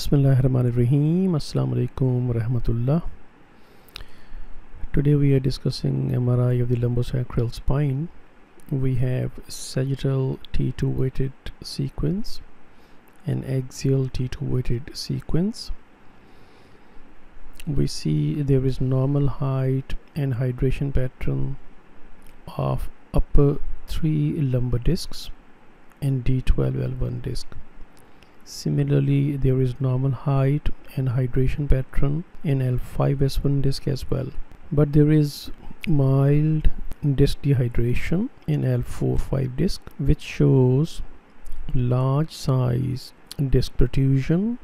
Bismillahirrahmanirrahim. Assalamu alaikum rahmatullah. Today we are discussing MRI of the lumbosacral spine. We have sagittal T2 weighted sequence and axial T2 weighted sequence. We see there is normal height and hydration pattern of upper three lumbar discs and D12 L1 disc. Similarly, there is normal height and hydration pattern in L5S1 disc as well. But there is mild disc dehydration in L4-5 disc which shows large size disc protrusion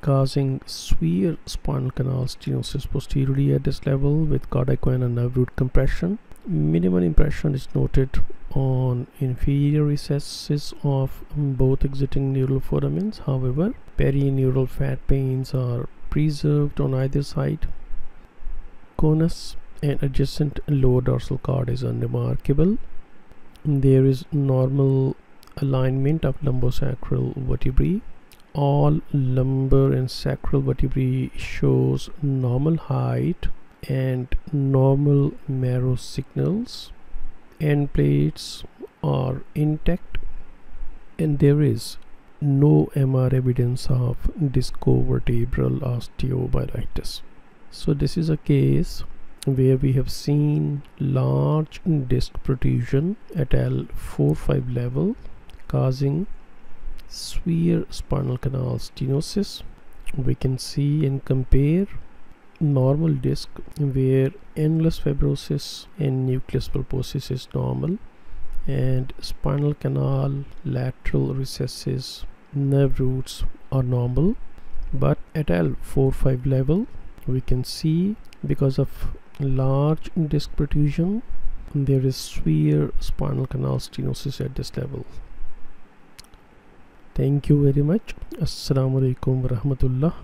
causing severe spinal canal stenosis posteriorly at this level with cardiac and nerve root compression. Minimal impression is noted on inferior recesses of both exiting neural foramens. However, perineural fat planes are preserved on either side. Conus and adjacent lower dorsal cord is unremarkable. There is normal alignment of lumbosacral vertebrae. All lumbar and sacral vertebrae shows normal height and normal marrow signals end plates are intact and there is no MR evidence of discovertebral osteomyelitis. So this is a case where we have seen large disc protrusion at L4-5 level causing severe spinal canal stenosis. We can see and compare normal disc where annulus fibrosus and nucleus pulposus is normal and spinal canal lateral recesses nerve roots are normal. But at L4-5 level we can see because of large disc protrusion there is severe spinal canal stenosis at this level. Thank you very much. Assalamu alaikum warahmatullah